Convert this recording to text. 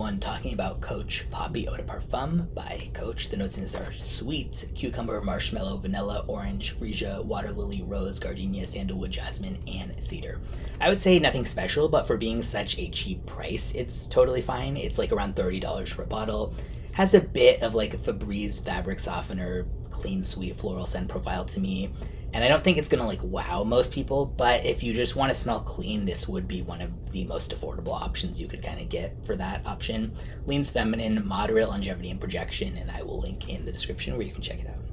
one talking about Coach Poppy Eau de Parfum by Coach. The notes in this are sweet, cucumber, marshmallow, vanilla, orange, freesia, water lily, rose, gardenia, sandalwood, jasmine, and cedar. I would say nothing special, but for being such a cheap price, it's totally fine. It's like around $30 for a bottle. Has a bit of like a Febreze fabric softener, clean, sweet floral scent profile to me and I don't think it's gonna like wow most people, but if you just want to smell clean, this would be one of the most affordable options you could kind of get for that option. Leans feminine, moderate longevity and projection, and I will link in the description where you can check it out.